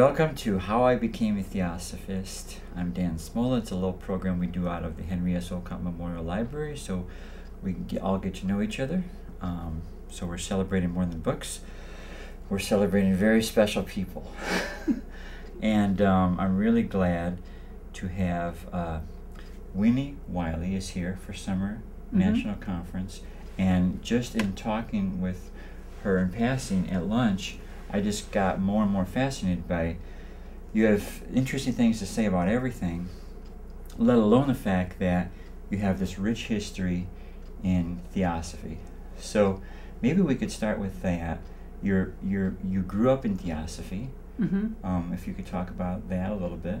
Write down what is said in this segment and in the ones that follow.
Welcome to How I Became a Theosophist. I'm Dan Smola. It's a little program we do out of the Henry S. Olcott Memorial Library, so we get, all get to know each other. Um, so we're celebrating more than books. We're celebrating very special people, and um, I'm really glad to have uh, Wynnie Wylie is here for summer Mhm. national conference, and just in talking with her in passing at lunch, I just got more and more fascinated by you have interesting things to say about everything, let alone the fact that you have this rich history in theosophy. So maybe we could start with that. You're, you're, you grew up in theosophy. hmm Um, if you could talk about that a little bit.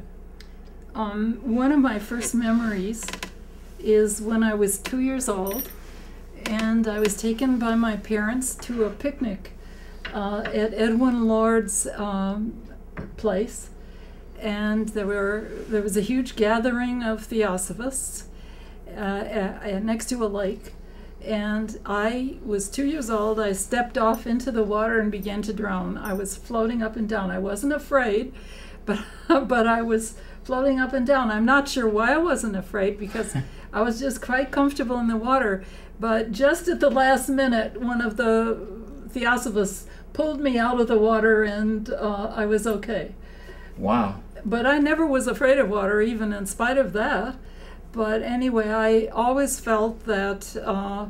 Um, one of my first memories is when I was two years old, and I was taken by my parents to a picnic uh, at Edwin Lord's um, place, and there were there was a huge gathering of theosophists uh, at, at- next to a lake. And I was two years old. I stepped off into the water and began to drown. I was floating up and down. I wasn't afraid, but but I was floating up and down. I'm not sure why I wasn't afraid because I was just quite comfortable in the water. But just at the last minute, one of the theosophists pulled me out of the water, and uh, I was okay. Wow. But I never was afraid of water, even in spite of that. But anyway, I always felt that uh,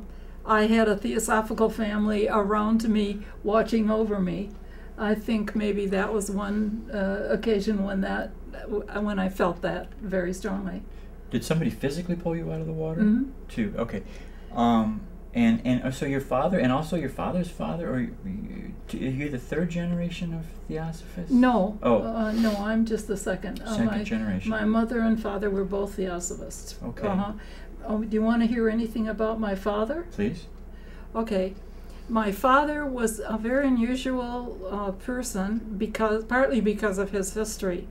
I had a theosophical family around me, watching over me. I think maybe that was one uh, occasion when that when I felt that very strongly. Did somebody physically pull you out of the water? Mhm. Too. Okay. Um, and and so your father and also your father's father, or you, you- you're the third generation of theosophists? No, Oh. uh, no, I'm just the second. Uh, Second my, generation. my mother and father were both theosophists. Okay. Uh-huh. Oh, do you want to hear anything about my father? Please. Okay. My father was a very unusual uh, person because partly because of his history.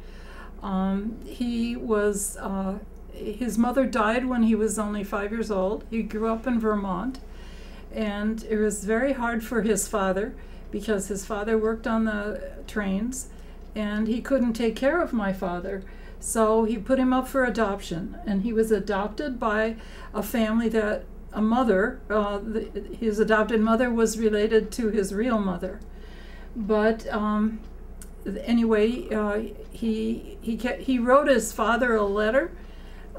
Um, he was uh, his mother died when he was only five years old. He grew up in Vermont, and it was very hard for his father because his father worked on the trains, and he couldn't take care of my father. So he put him up for adoption, and he was adopted by a family that a mother, uh, the, his adopted mother was related to his real mother. But um, anyway, uh, he he he wrote his father a letter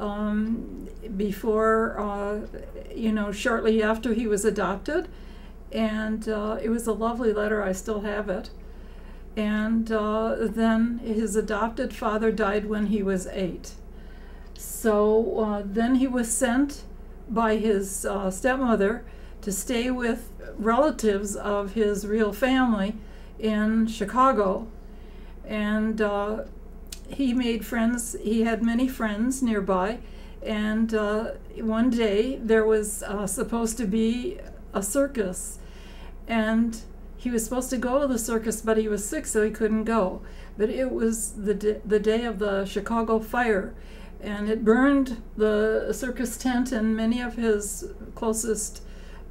um, before uh, you know shortly after he was adopted, and uh, it was a lovely letter. I still have it. And uh, then his adopted father died when he was eight. So uh, then he was sent by his uh, stepmother to stay with relatives of his real family in Chicago. And uh, he made friends, he had many friends nearby. And uh, one day there was uh, supposed to be a circus. And he was supposed to go to the circus, but he was sick, so he couldn't go. But it was the, d- the day of the Chicago fire and it burned the circus tent, and many of his closest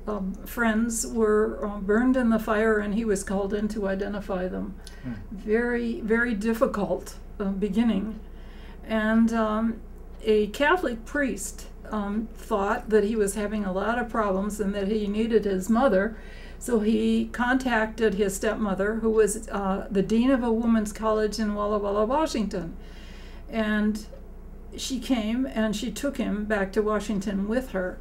um, friends were uh, burned in the fire, and he was called in to identify them. Hmm. Very, very difficult beginning. And um, a Catholic priest um, thought that he was having a lot of problems and that he needed his mother. So he contacted his stepmother, who was uh, the dean of a women's college in Walla Walla, Washington. And she came and she took him back to Washington with her.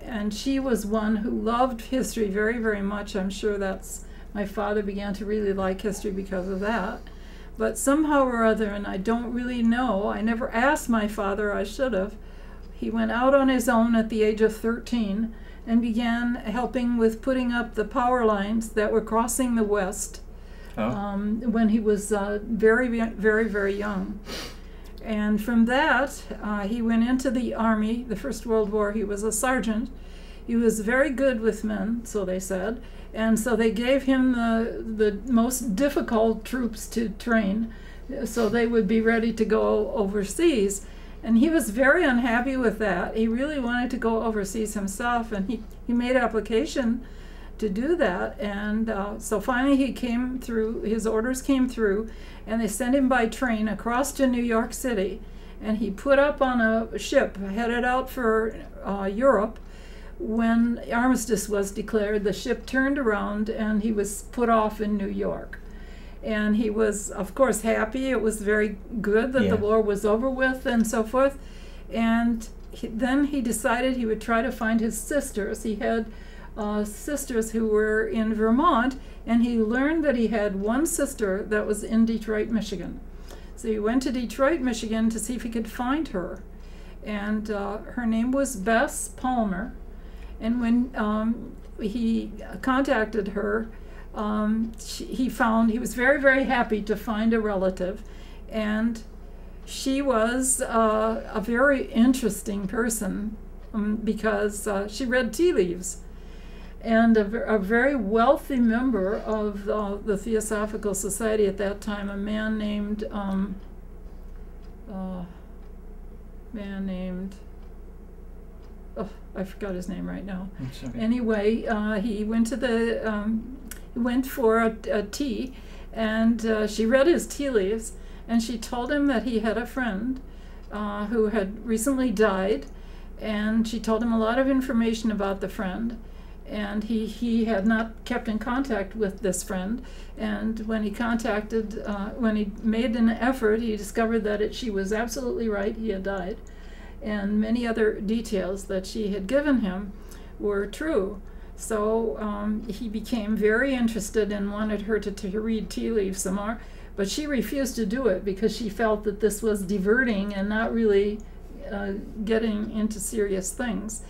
And she was one who loved history very, very much. I'm sure that's my father began to really like history because of that. But somehow or other, and I don't really know, I never asked my father, I should have. He went out on his own at the age of 13 and began helping with putting up the power lines that were crossing the West Oh. um, when he was uh, very, very, very young. And from that, uh, he went into the army, the First World War. He was a sergeant. He was very good with men, so they said. And so they gave him the, the most difficult troops to train so they would be ready to go overseas. And he was very unhappy with that. He really wanted to go overseas himself, and he, he made application to do that. And uh, so finally he came through, his orders came through, and they sent him by train across to New York City. And he put up on a ship headed out for uh, Europe. When armistice was declared, the ship turned around and he was put off in New York. And he was, of course, happy. It was very good that Yeah. the war was over with and so forth. And he, then he decided he would try to find his sisters. He had uh, sisters who were in Vermont, and he learned that he had one sister that was in Detroit, Michigan. So he went to Detroit, Michigan to see if he could find her. And uh, her name was Bess Palmer. And when um, he contacted her, um, she, he found he was very, very happy to find a relative. And she was uh, a very interesting person um, because uh, she read tea leaves and a, a very wealthy member of uh, the Theosophical Society at that time, a man named, um, uh, man named, I forgot his name right now. Okay. Anyway, uh, he went to the, um, he went for a, a tea, and uh, she read his tea leaves, and she told him that he had a friend uh, who had recently died, and she told him a lot of information about the friend. And he, he had not kept in contact with this friend. And when he contacted, uh, when he made an effort, he discovered that it, she was absolutely right, he had died. And many other details that she had given him were true. So um, he became very interested and wanted her to, to read tea leaves some more. But she refused to do it because she felt that this was diverting and not really uh, getting into serious things.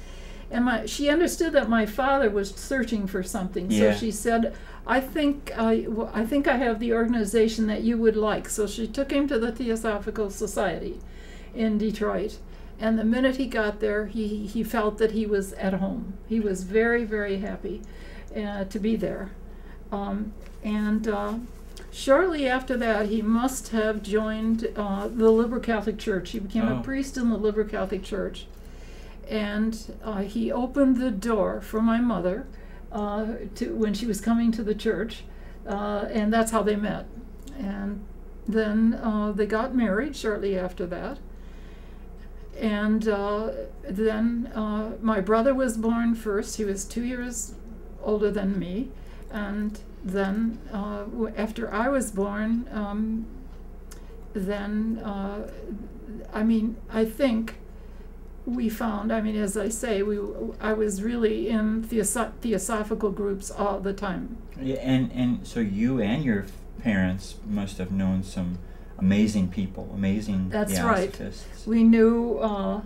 And my, she understood that my father was searching for something. Yeah. So she said, I think, I, well, I think I have the organization that you would like. So she took him to the Theosophical Society in Detroit. And the minute he got there, he, he felt that he was at home. He was very, very happy uh, to be there. Um, and uh, shortly after that, he must have joined uh, the Liberal Catholic Church. He became Oh. a priest in the Liberal Catholic Church. And uh, he opened the door for my mother uh, to, when she was coming to the church. Uh, and that's how they met. And then uh, they got married shortly after that. And uh, then uh, my brother was born first. He was two years older than me. And then uh, after I was born, um, then, uh, I mean, I think we found, I mean, as I say, we, I was really in theoso- theosophical groups all the time. Yeah, and and so you and your parents must have known some amazing people, amazing That's right. We knew, uh,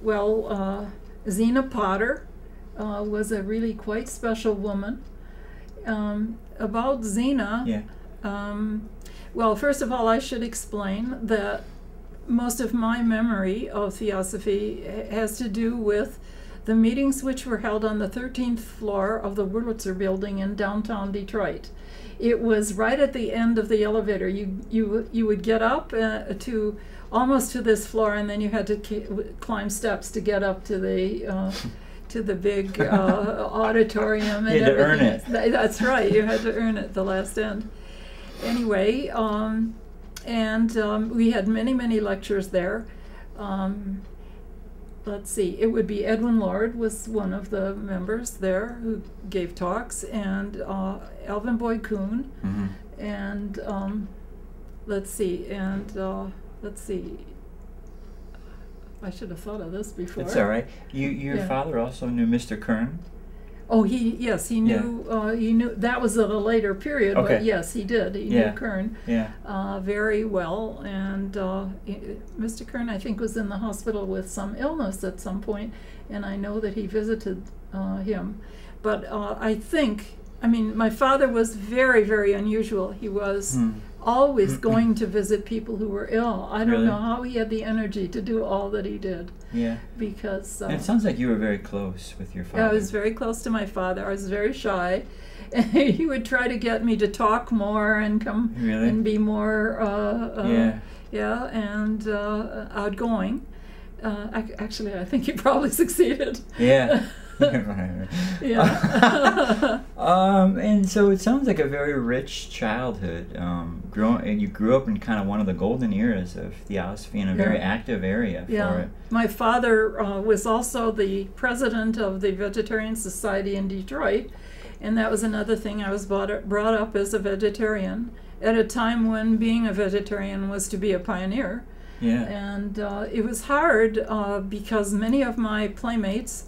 well, uh, Zena Potter uh, was a really quite special woman. Um, about Zena, Yeah. um, well, first of all, I should explain that most of my memory of theosophy has to do with the meetings which were held on the 13th floor of the Wurlitzer building in downtown Detroit. It was right at the end of the elevator. You you you would get up uh, to almost to this floor, and then you had to climb steps to get up to the uh, to the big uh, auditorium. And You had to earn everything. it. That's right. You had to earn it. The last end. Anyway, um, and um, we had many many lectures there. Um, let's see, it would be Edwin Lord was one of the members there who gave talks, and uh, Alvin Boyd Kuhn, hmm and um, let's see, and uh, let's see. I should have thought of this before. It's all right. You your Yeah. father also knew Mr. Kern. Oh, he yes, he Yeah. knew. Uh, he knew that was at a later period, Okay. but yes, he did. He Yeah. knew Kern Yeah. uh, very well, and uh, Mr. Kern, I think, was in the hospital with some illness at some point, and I know that he visited uh, him. But uh, I think, I mean, my father was very, very unusual. He was Hmm. always going to visit people who were ill. I don't Really? know how he had the energy to do all that he did Yeah. because. And it sounds like you were very close with your father. I was very close to my father. I was very shy. he would try to get me to talk more and come Really? and be more, uh, uh, Yeah. yeah, and uh, outgoing. Uh, ac- actually, I think he probably succeeded. Yeah. Yeah. um, and so it sounds like a very rich childhood. Um, growing, and you grew up in kind of one of the golden eras of theosophy in a very active area for Yeah. it. My father uh, was also the president of the Vegetarian Society in Detroit, and that was another thing. I was brought, brought up as a vegetarian at a time when being a vegetarian was to be a pioneer. Yeah. And uh, it was hard uh, because many of my playmates,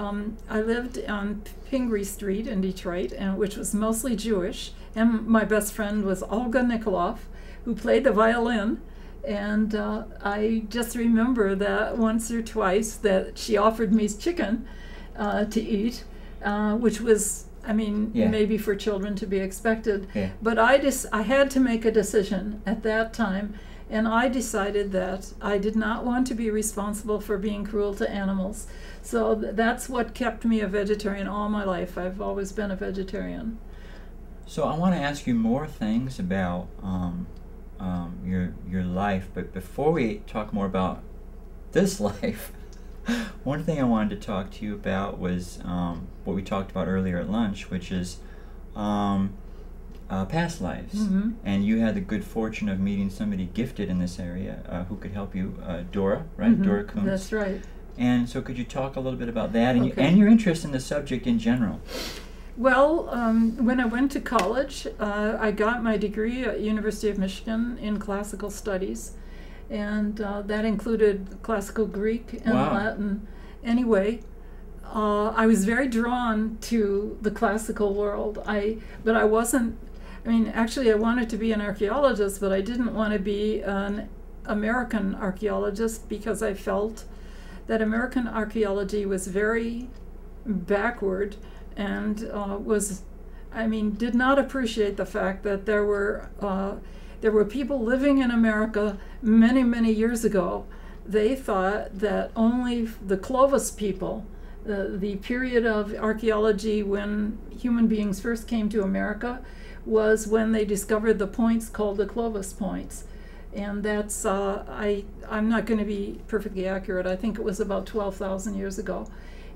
um, I lived on Pingree Street in Detroit, and which was mostly Jewish. And my best friend was Olga Nikoloff, who played the violin. And uh, I just remember that once or twice that she offered me chicken uh, to eat, uh, which was, I mean, Yeah. maybe for children to be expected. Yeah. But I just I had to make a decision at that time, and I decided that I did not want to be responsible for being cruel to animals. So th- that's what kept me a vegetarian all my life. I've always been a vegetarian. So I want to ask you more things about um, um, your your life, but before we talk more about this life, one thing I wanted to talk to you about was um, what we talked about earlier at lunch, which is um, uh, past lives. Mhm. And you had the good fortune of meeting somebody gifted in this area uh, who could help you, uh, Dora, right? Mhm. Dora Kunz. That's right. And so, could you talk a little bit about that and, you, and your interest in the subject in general? Well, um, when I went to college, uh, I got my degree at University of Michigan in classical studies, and uh, that included classical Greek and Wow. Latin. Anyway, uh, I was very drawn to the classical world. I, but I wasn't. I mean, actually, I wanted to be an archaeologist, but I didn't want to be an American archaeologist because I felt that American archaeology was very backward and uh, was, I mean, did not appreciate the fact that there were uh, there were people living in America many many years ago. They thought that only the Clovis people, uh, the period of archaeology when human beings first came to America, was when they discovered the points called the Clovis points. And that's, uh, I, I'm not going to be perfectly accurate. I think it was about 12,000 years ago.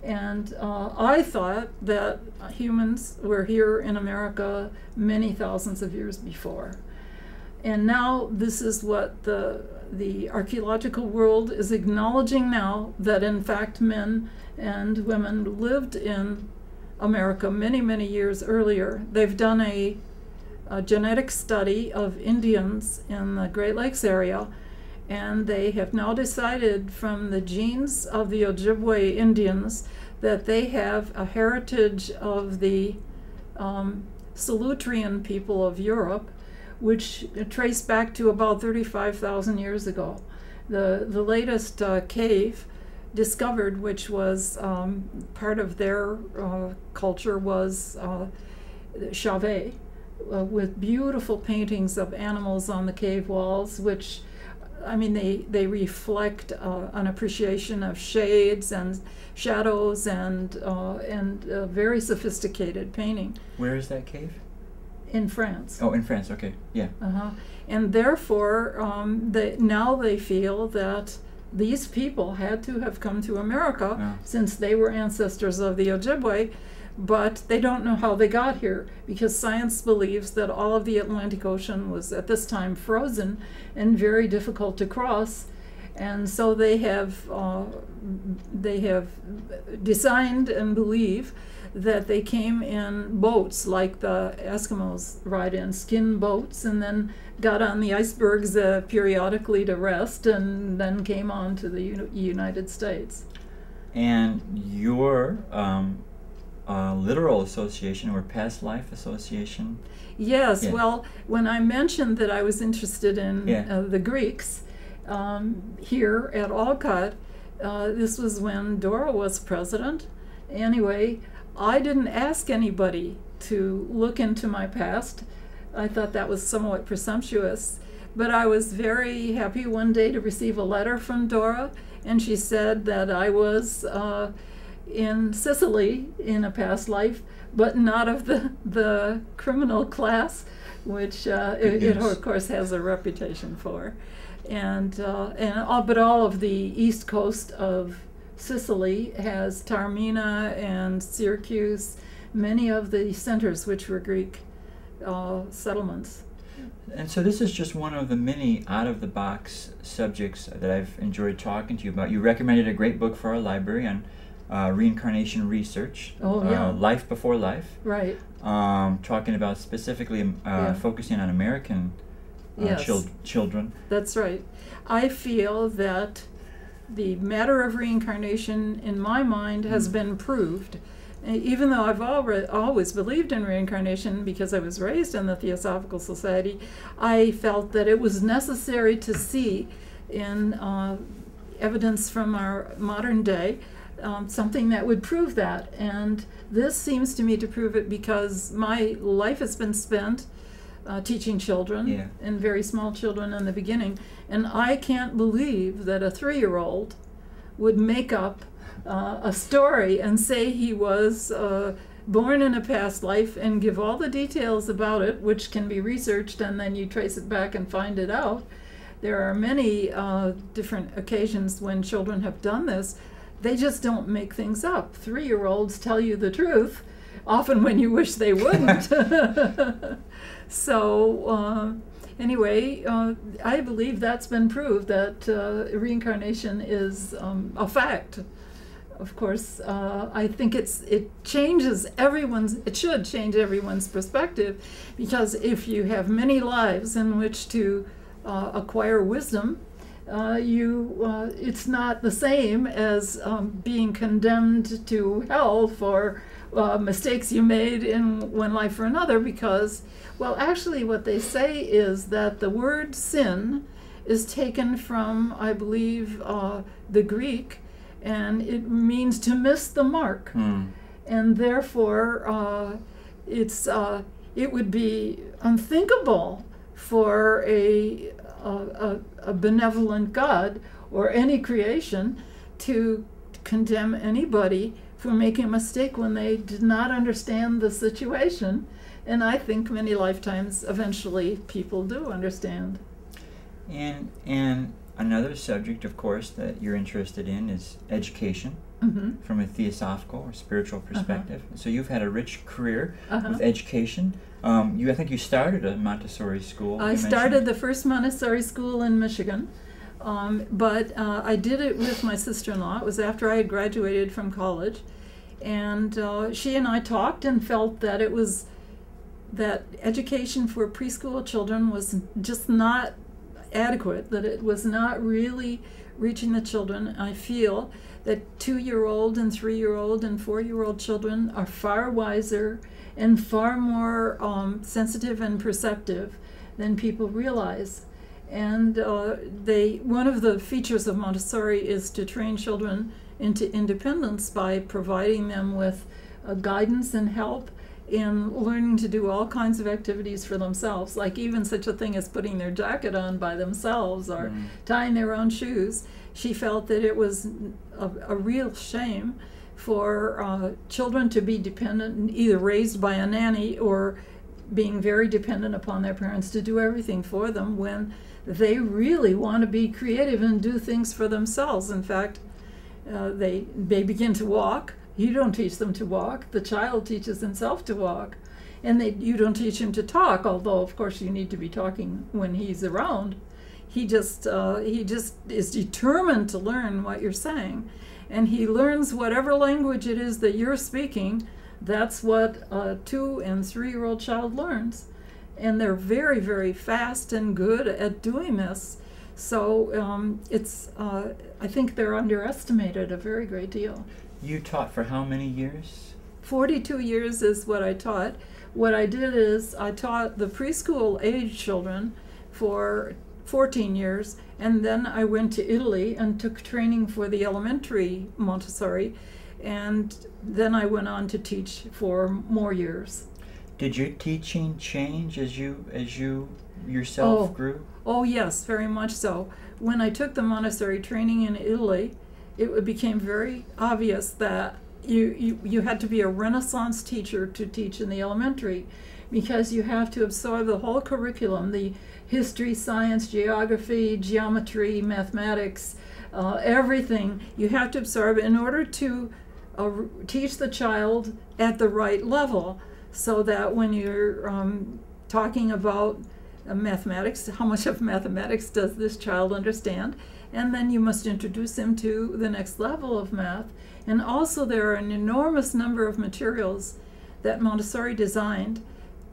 And uh, I thought that humans were here in America many thousands of years before. And now this is what the, the archaeological world is acknowledging now that in fact men and women lived in America many, many years earlier. They've done a, a genetic study of Indians in the Great Lakes area, and they have now decided from the genes of the Ojibwe Indians that they have a heritage of the um, Solutrean people of Europe, which trace back to about 35,000 years ago. The, the latest uh, cave discovered, which was um, part of their uh, culture, was uh, Chauvet, uh, with beautiful paintings of animals on the cave walls, which I mean, they, they reflect uh, an appreciation of shades and shadows and, uh, and uh, very sophisticated painting Where is that cave? in France. Oh, in France. Okay. Yeah. Uh-huh. And therefore, um, they, now they feel that these people had to have come to America Yeah. since they were ancestors of the Ojibwe, but they don't know how they got here because science believes that all of the Atlantic Ocean was at this time frozen and very difficult to cross. And so they have uh, they have designed and believe that they came in boats like the Eskimos ride in skin boats and then got on the icebergs uh, periodically to rest and then came on to the Uni- United States. And your um, uh, literal association or past life association. Yes, Yeah. well, when I mentioned that I was interested in Yeah. uh, the Greeks um, here at Olcott, uh, this was when Dora was president. Anyway, I didn't ask anybody to look into my past. I thought that was somewhat presumptuous. But I was very happy one day to receive a letter from Dora, and she said that I was uh, in Sicily in a past life, but not of the, the criminal class, which uh, it, it, of course, has a reputation for. And, uh, and all, but all of the east coast of Sicily has Taormina and Syracuse, many of the centers which were Greek uh, settlements. And so this is just one of the many out of the box subjects that I've enjoyed talking to you about. You recommended a great book for our library on uh, reincarnation research. Oh, yeah. Uh, life before life. Right. Um, talking about specifically uh, Yeah. focusing on American uh, Yes. chil- children. That's right. I feel that the matter of reincarnation, in my mind, has Mm. been proved. Uh, Even though I've alre always believed in reincarnation because I was raised in the Theosophical Society, I felt that it was necessary to see in uh, evidence from our modern day um, something that would prove that. And this seems to me to prove it because my life has been spent uh, teaching children Yeah. and very small children in the beginning. And I can't believe that a three year old would make up uh, a story and say he was uh, born in a past life and give all the details about it, which can be researched and then you trace it back and find it out. There are many uh, different occasions when children have done this. They just don't make things up. Three year olds tell you the truth, often when you wish they wouldn't. so, uh, anyway, uh, I believe that's been proved that uh, reincarnation is um, a fact. Of course, uh, I think it's it changes everyone's. It should change everyone's perspective, because if you have many lives in which to uh, acquire wisdom, uh, you uh, it's not the same as um, being condemned to hell for uh, mistakes you made in one life or another because well actually what they say is that the word sin is taken from i believe uh, the greek and it means to miss the mark Hmm. and therefore uh, it's uh, it would be unthinkable for a, a, a, benevolent God or any creation to condemn anybody for making a mistake when they did not understand the situation. And I think many lifetimes eventually people do understand. And and another subject, of course, that you're interested in is education hmm from a theosophical or spiritual perspective. So you've had a rich career Uh-huh. with education. Um, you, I think you started a Montessori school. I started the first Montessori school in Michigan, um, but uh, I did it with my sister in law. It was after I had graduated from college. And uh, she and I talked and felt that it was that education for preschool children was just not adequate, that it was not really reaching the children. I feel that two year old and three year old and four year old children are far wiser and far more um, sensitive and perceptive than people realize. And uh, they, one of the features of Montessori is to train children into independence by providing them with uh, guidance and help in learning to do all kinds of activities for themselves, like even such a thing as putting their jacket on by themselves or Mm. tying their own shoes. She felt that it was a, a real shame for uh, children to be dependent, either raised by a nanny or being very dependent upon their parents to do everything for them when they really want to be creative and do things for themselves. In fact, uh, they they begin to walk. You don't teach them to walk. The child teaches himself to walk, and they you don't teach him to talk. Although of course you need to be talking when he's around. He just uh, he just is determined to learn what you're saying, and he learns whatever language it is that you're speaking. That's what a two and three year old child learns, and they're very very fast and good at doing this. So um, it's uh, I think they're underestimated a very great deal. You taught for how many years? 42 years is what I taught. What I did is I taught the preschool age children for 14 years, and then I went to Italy and took training for the elementary Montessori, and then I went on to teach for more years. Did your teaching change as you as you yourself Oh. grew? Oh, yes, very much so. When I took the Montessori training in Italy, it became very obvious that you, you, you had to be a Renaissance teacher to teach in the elementary because you have to absorb the whole curriculum the history, science, geography, geometry, mathematics, uh, everything you have to absorb in order to uh, teach the child at the right level so that when you're um, talking about uh, mathematics, how much of mathematics does this child understand? And then you must introduce him to the next level of math. And also, there are an enormous number of materials that Montessori designed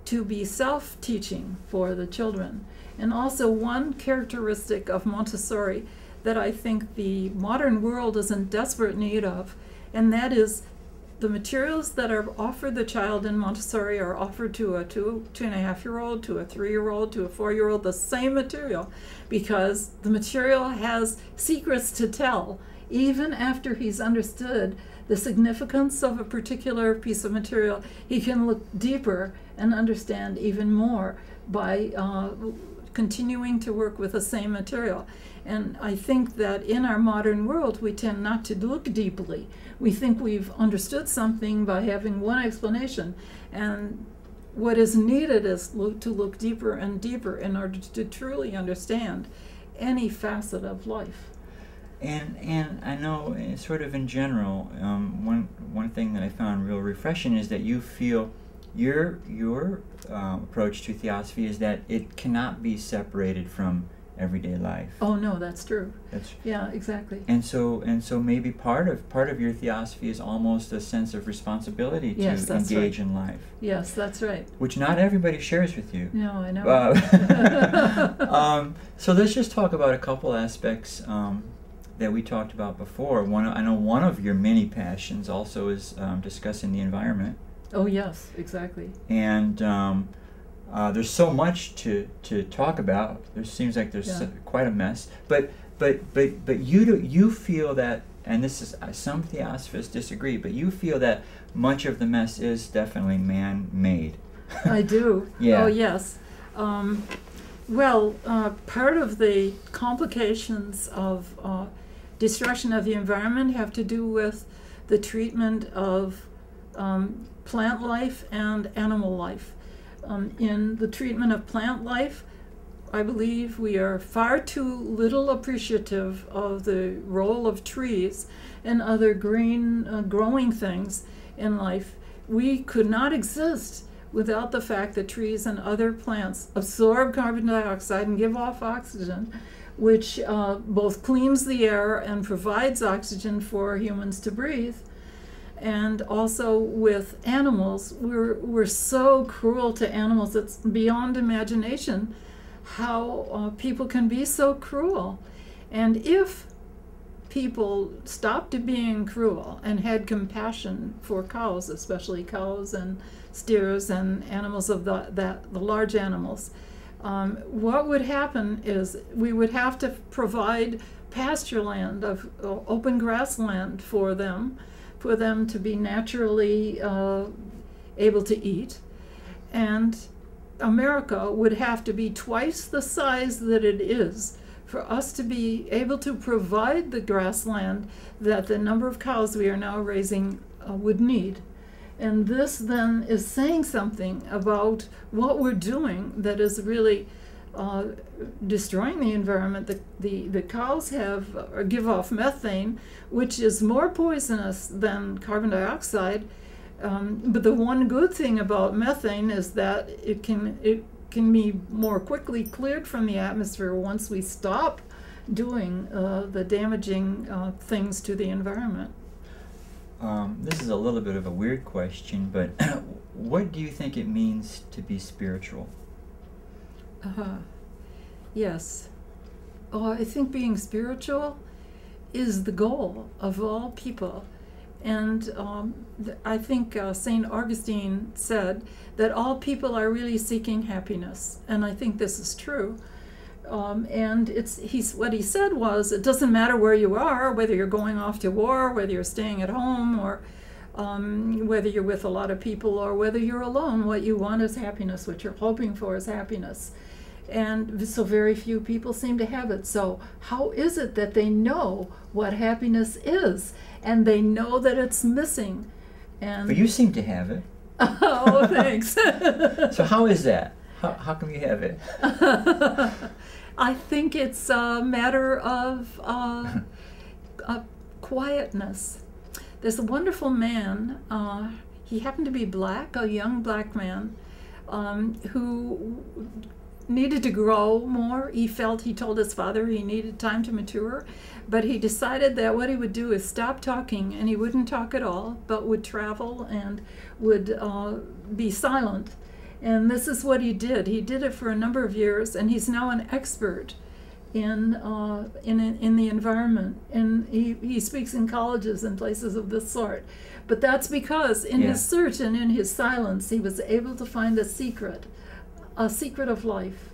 to be self teaching for the children. And also, one characteristic of Montessori that I think the modern world is in desperate need of, and that is the materials that are offered the child in Montessori are offered to a two, two and a half year old, to a three year old, to a four year old, the same material, because the material has secrets to tell, even after he's understood the significance of a particular piece of material, he can look deeper and understand even more by uh, continuing to work with the same material. And I think that in our modern world, we tend not to look deeply. We think we've understood something by having one explanation. And what is needed is look, to look deeper and deeper in order to truly understand any facet of life. And and I know, eh, sort of in general, um, one one thing that I found real refreshing is that you feel your your uh, approach to theosophy is that it cannot be separated from everyday life. Oh no, that's true. That's Yeah, exactly. and so and so maybe part of part of your theosophy is almost a sense of responsibility to Yes, engage in life, Yes, that's right. which not everybody shares with you. No, I know. Uh, um, so let's just talk about a couple aspects um, that we talked about before. One, I know one of your many passions also is um, discussing the environment, oh yes, exactly. and um, uh, there's so much to, to talk about. There seems like there's Yeah. so- quite a mess, but but but but you do, you feel that, and this is uh, some theosophists disagree, but you feel that much of the mess is definitely man-made. I do. Yeah. Oh, yes. Um, well, uh, part of the complications of uh, destruction of the environment have to do with the treatment of um, plant life and animal life. Um, in the treatment of plant life, I believe we are far too little appreciative of the role of trees and other green uh, growing things in life. We could not exist without the fact that trees and other plants absorb carbon dioxide and give off oxygen, which uh, both cleans the air and provides oxygen for humans to breathe. And also with animals, we're, we're so cruel to animals, it's beyond imagination how uh, people can be so cruel. And if people stopped being cruel and had compassion for cows, especially cows and steers and animals of the, that, the large animals, um, what would happen is we would have to provide pasture land of uh, open grassland for them, for them to be naturally uh, able to eat. And America would have to be twice the size that it is for us to be able to provide the grassland that the number of cows we are now raising uh, would need. And this then is saying something about what we're doing that is really uh, destroying the environment. The, the, the cows have uh, give off methane, which is more poisonous than carbon dioxide. Um, but the one good thing about methane is that it can it can be more quickly cleared from the atmosphere once we stop doing uh, the damaging uh, things to the environment. Um, this is a little bit of a weird question, but what do you think it means to be spiritual? Uh, yes. Oh, I think being spiritual is the goal of all people. And um, I think uh, St. Augustine said that all people are really seeking happiness. And I think this is true. Um, and it's he's what he said was it doesn't matter where you are, whether you're going off to war, whether you're staying at home, or um, whether you're with a lot of people, or whether you're alone. What you want is happiness. What you're hoping for is happiness. And so very few people seem to have it. So how is it that they know what happiness is, and they know that it's missing? And But you seem to have it. oh, thanks. So how is that? How, how come you have it? I think it's a matter of uh, uh, quietness. There's a wonderful man. Uh, he happened to be black, a young black man, um, who needed to grow more. He felt he told his father he needed time to mature, but he decided that what he would do is stop talking and he wouldn't talk at all, but would travel and would uh, be silent. And this is what he did. He did it for a number of years, and he's now an expert in uh, in in the environment. And he, he speaks in colleges and places of this sort. But that's because in Yeah. his search and in his silence, he was able to find a secret, a secret of life,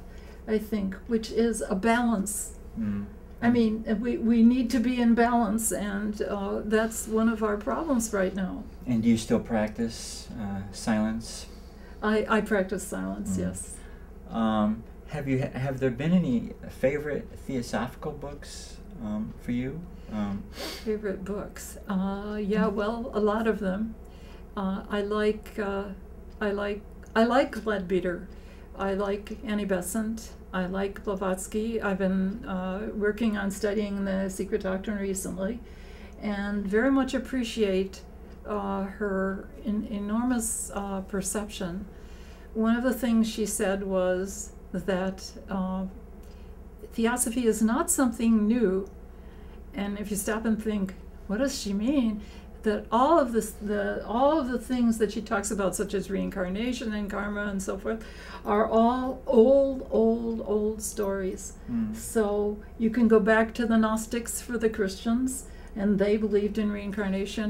I think, which is a balance. Mm. I mean, we, we need to be in balance, and uh, that's one of our problems right now. And do you still practice uh, silence? I, I practice silence, Mm. yes. Um, have you have there been any favorite theosophical books um, for you? Um, Favorite books? Uh, yeah, well, a lot of them. Uh, I like uh, I like I like Leadbeater. I like Annie Besant. I like Blavatsky. I've been uh, working on studying the Secret Doctrine recently, and very much appreciate uh, her enormous uh, perception. One of the things she said was that uh, theosophy is not something new, and if you stop and think, what does she mean? That all of this, the all of the things that she talks about, such as reincarnation and karma and so forth, are all old, old, old stories. mm, So you can go back to the Gnostics for the Christians, and they believed in reincarnation.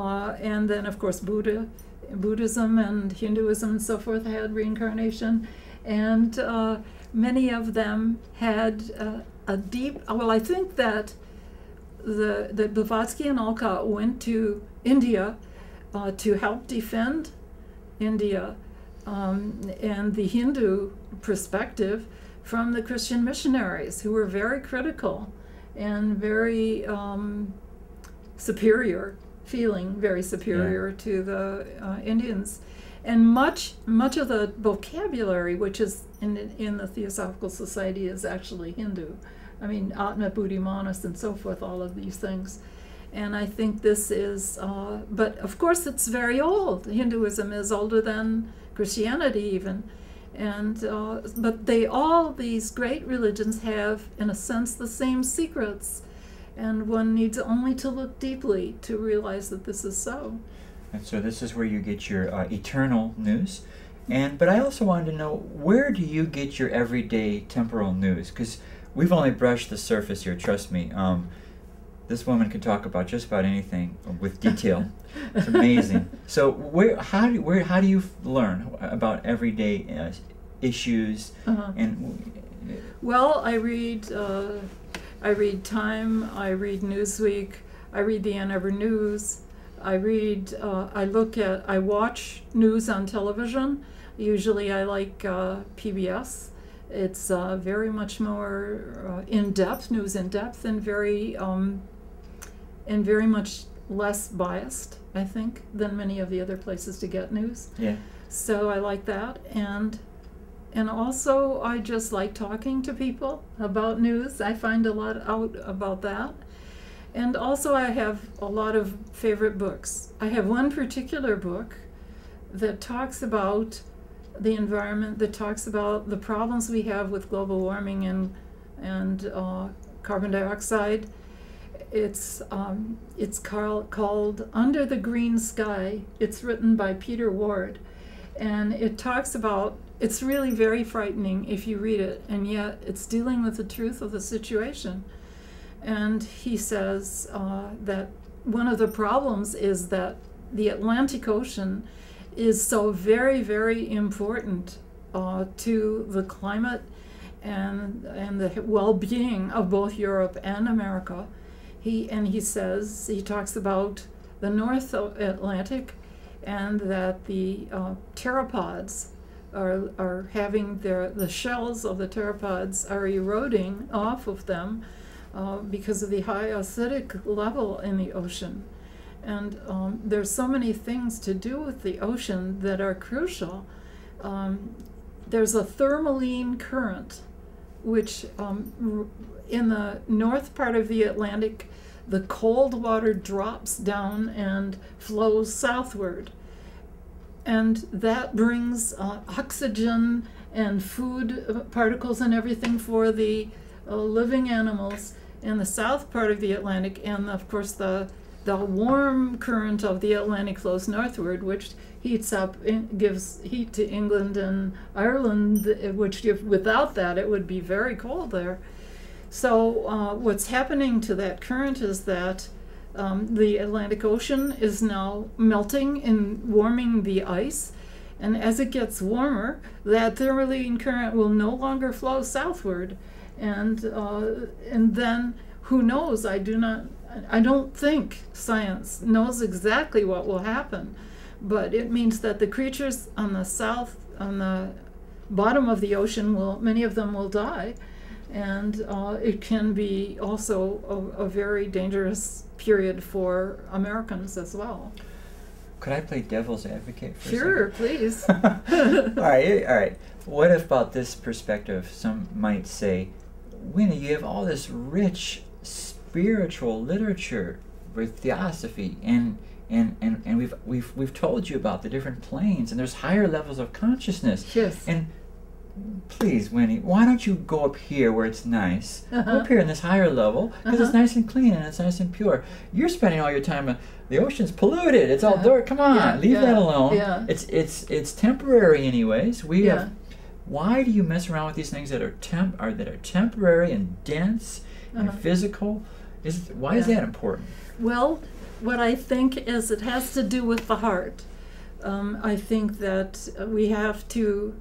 Uh, and then, of course, Buddha, Buddhism and Hinduism and so forth had reincarnation. And uh, many of them had uh, a deep, well, I think that the that Blavatsky and Olcott went to India uh, to help defend India um, and the Hindu perspective from the Christian missionaries who were very critical and very um, superior, feeling very superior to the uh, Indians. And much much of the vocabulary, which is in in the Theosophical Society, is actually Hindu. I mean, Atma Buddhi Manas and so forth, all of these things. And I think this is, uh, but of course, it's very old. Hinduism is older than Christianity, even. And, uh, but they all, these great religions, have, in a sense, the same secrets. And one needs only to look deeply to realize that this is so. and so this is where you get your uh, eternal news. And but I also wanted to know where do you get your everyday temporal news? Because we've only brushed the surface here. Trust me. Um, this woman can talk about just about anything with detail. it's amazing. So where how do where how do you learn about everyday uh, issues Uh-huh. and Well, I read, uh, I read Time, I read Newsweek, I read the Ann Arbor News, I read, uh, I look at, I watch news on television. Usually, I like uh, PBS. It's uh, very much more uh, in depth, news in depth, and very, um, and very much less biased, I think, than many of the other places to get news. yeah So I like that, and and also I just like talking to people about news. I find a lot out about that, and also I have a lot of favorite books. I have one particular book that talks about the environment, that talks about the problems we have with global warming and and uh, carbon dioxide. It's um, it's call, called Under the Green Sky. It's written by Peter Ward, and it talks about. It's really very frightening if you read it, and yet it's dealing with the truth of the situation. And he says uh, that one of the problems is that the Atlantic Ocean is so very, very important uh, to the climate and and the well-being of both Europe and America. He and he says he talks about the North Atlantic, and that the uh, pteropods are are having their the shells of the pteropods are eroding off of them uh, because of the high acidic level in the ocean. And um, there's so many things to do with the ocean that are crucial. Um, there's a thermohaline current which um, in the north part of the Atlantic, the cold water drops down and flows southward. And that brings uh, oxygen and food uh, particles and everything for the uh, living animals in the south part of the Atlantic. And of course, the, the warm current of the Atlantic flows northward, which heats up, gives heat to England and Ireland, uh, which if, without that it would be very cold there. So, uh, what's happening to that current is that um, the Atlantic Ocean is now melting and warming the ice. And as it gets warmer, that thermohaline current will no longer flow southward. And, uh, and then who knows? I do not, I don't think science knows exactly what will happen. But it means that the creatures on the south, on the bottom of the ocean, will, many of them will die and uh, it can be also a, a, very dangerous period for Americans as well. Could I play devil's advocate for Sure, please. all right, all right. What about this perspective? Some might say, Wynnie, you have all this rich spiritual literature with theosophy and and, and, and we've we've we've told you about the different planes and there's higher levels of consciousness. Yes. And please, Wynnie, why don't you go up here where it's nice? Uh-huh. Up here in this higher level because Uh-huh. it's nice and clean and it's nice and pure. You're spending all your time. Uh, the ocean's polluted. It's all Uh-huh. dirt. Come on, Yeah, leave yeah, that alone. yeah. It's it's it's temporary, anyways. We Yeah. have. Why do you mess around with these things that are temp are that are temporary and dense and Uh-huh. physical? Is why is that important? Well, what I think is it has to do with the heart. Um, I think that we have to,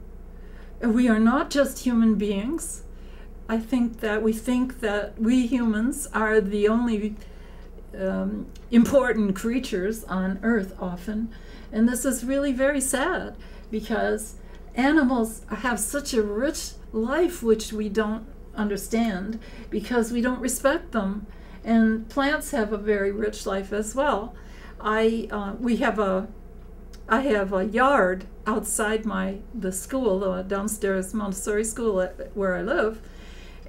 we are not just human beings. I think that we think that we humans are the only um, important creatures on earth often. And this is really very sad because animals have such a rich life which we don't understand because we don't respect them. And plants have a very rich life as well. I uh, we have a I have a yard outside my the school, the downstairs Montessori school at, where I live,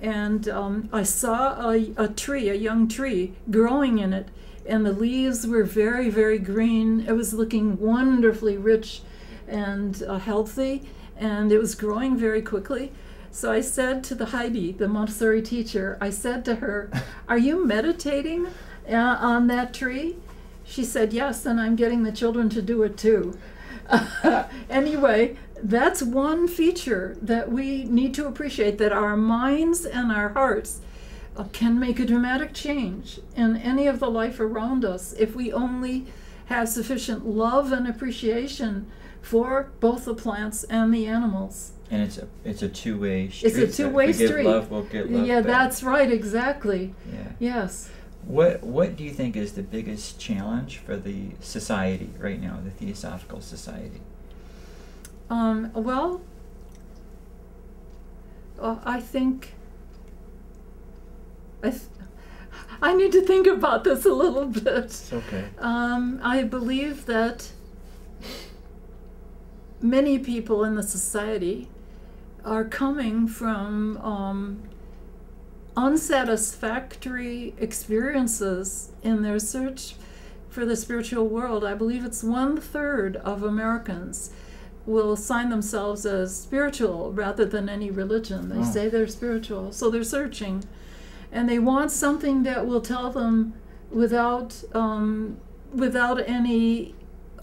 and um, I saw a, a tree, a young tree, growing in it, and the leaves were very, very green. It was looking wonderfully rich and uh, healthy, and it was growing very quickly. So I said to the Heidi, the Montessori teacher, I said to her, Are you meditating uh, on that tree? She said, Yes, and I'm getting the children to do it too. anyway, that's one feature that we need to appreciate that our minds and our hearts uh, can make a dramatic change in any of the life around us if we only have sufficient love and appreciation for both the plants and the animals. And it's a it's a two way street. It's a two-way street. Give love, we'll get love yeah, back. that's right, exactly. yeah. Yes. What what do you think is the biggest challenge for the society right now, the Theosophical Society? Um, well, uh, I think I, th- I need to think about this a little bit. It's okay. Um, I believe that many people in the society are coming from um, unsatisfactory experiences in their search for the spiritual world. I believe it's one third of Americans will sign themselves as spiritual rather than any religion. They Oh. say they're spiritual, so they're searching, and they want something that will tell them without um, without any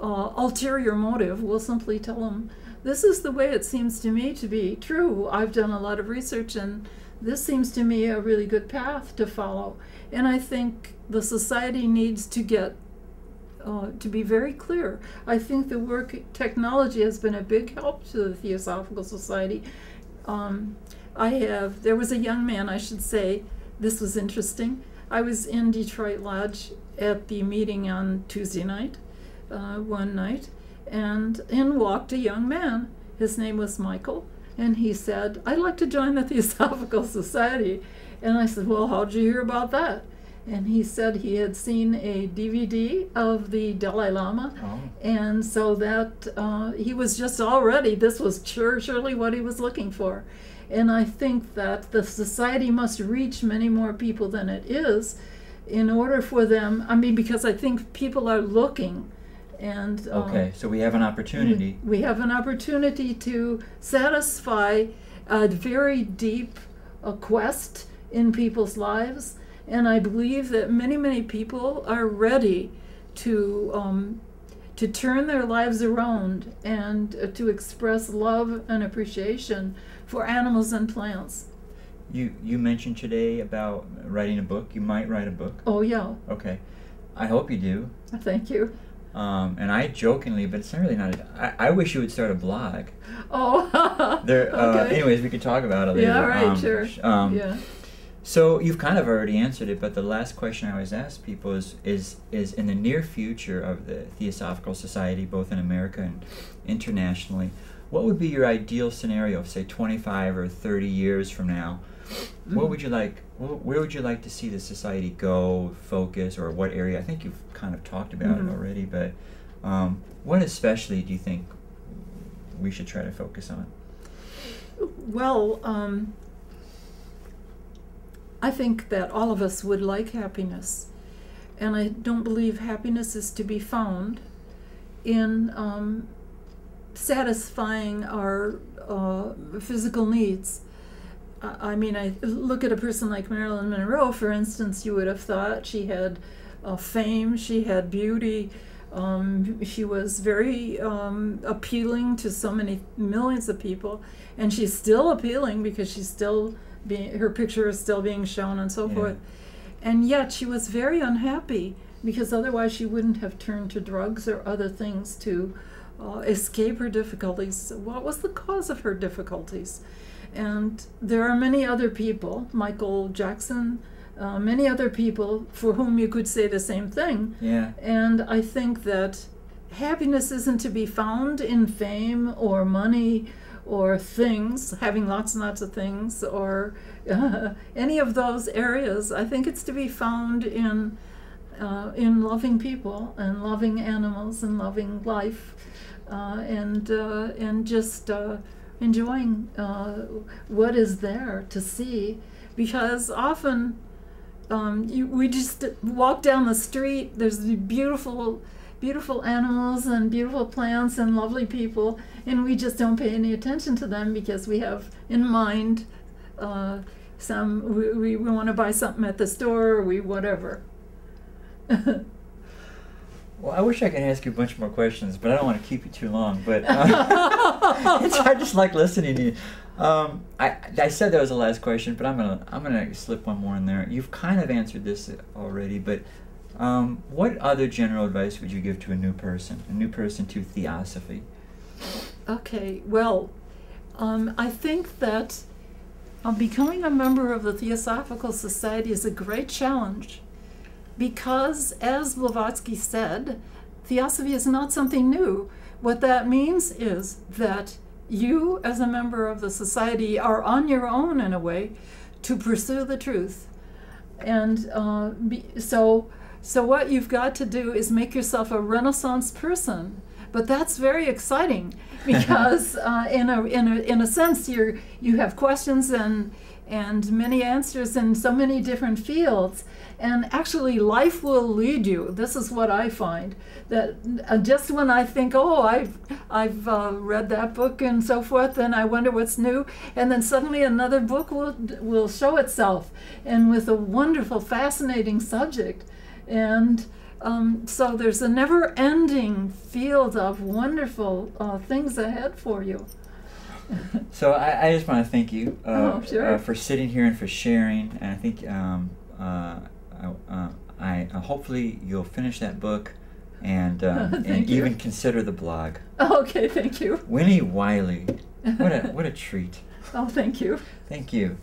uh, ulterior motive. Will simply tell them this is the way it seems to me to be true. I've done a lot of research and this seems to me a really good path to follow. And I think the society needs to get uh, to be very clear. I think the work technology has been a big help to the Theosophical Society. Um, I have there was a young man, I should say. This was interesting. I was in Detroit Lodge at the meeting on Tuesday night, uh, one night, and in walked a young man. His name was Michael, and he said, "I'd like to join the Theosophical Society." And I said, "Well, how'd you hear about that?" And he said he had seen a DVD of the Dalai Lama, Oh. and so that uh, he was just already this was sure, surely what he was looking for, And I think that the society must reach many more people than it is in order for them. I mean, because I think people are looking. And um, Okay, so we have an opportunity. we have an opportunity to satisfy a very deep uh, quest in people's lives. And I believe that many, many people are ready to, um, to turn their lives around and uh, to express love and appreciation for animals and plants. You you mentioned today about writing a book. You might write a book. Oh, yeah, Okay, I hope you do. thank you. Um, and I jokingly, but it's not really not. I, I wish you would start a blog. Oh, There. Uh, okay. anyways, we could talk about it later. Yeah, right, Um, sure. Um, yeah. So you've kind of already answered it, but the last question I always ask people is is is in the near future of the Theosophical Society, both in America and internationally, what would be your ideal scenario, say twenty five or thirty years from now? What Mm. would you like? Where would you like to see the society go, focus, or what area? I think you've kind of talked about Mhm. it already, but um, what especially do you think we should try to focus on? Well, um, I think that all of us would like happiness. And I don't believe happiness is to be found in um, satisfying our uh, physical needs. I I mean, I look at a person like Marilyn Monroe, for instance, you would have thought she had uh, fame, she had beauty, um, she was very um, appealing to so many millions of people, and she's still appealing because she's still being her picture is still being shown and so Yeah. forth. And yet she was very unhappy because otherwise she wouldn't have turned to drugs or other things to uh, escape her difficulties. What was the cause of her difficulties? And there are many other people, Michael Jackson, uh, many other people for whom you could say the same thing. Yeah. And I think that happiness isn't to be found in fame or money or things, having lots and lots of things, or uh, any of those areas. I think it's to be found in uh, in loving people and loving animals and loving life, uh, and uh, and just uh, enjoying uh, what is there to see, because often um, you, we just walk down the street. There's beautiful, beautiful animals and beautiful plants and lovely people, and we just don't pay any attention to them because we have in mind uh, some we, we, we want to buy something at the store or we whatever. Well, I wish I could ask you a bunch more questions, but I don't want to keep you too long. But uh, it's, I just like listening to you. Um, I, I said that was the last question, but I'm gonna I'm gonna slip one more in there. You've kind of answered this already, but um, what other general advice would you give to a new person, a new person to theosophy? Okay, well, um, I think that uh, becoming a member of the Theosophical Society is a great challenge because, as Blavatsky said, theosophy is not something new. What that means is that you, as a member of the society, are on your own in a way to pursue the truth. And uh, be, so, so what you've got to do is make yourself a Renaissance person. But that's very exciting because, uh, in a in a in a sense, you you have questions and and many answers in so many different fields. And actually, life will lead you. This is what I find that uh, just when I think, oh, I've I've uh, read that book and so forth, and I wonder what's new, and then suddenly another book will will show itself, and with a wonderful, fascinating subject, and. Um, so there's a never-ending field of wonderful uh, things ahead for you. So I, I just want to thank you uh, Oh, sure. uh, for sitting here and for sharing. And I think um, uh, I, uh, I uh, hopefully you'll finish that book and um, and you. even consider the blog. Okay, thank you. Wynnie Wylie, what a what a treat. Oh, thank you. Thank you.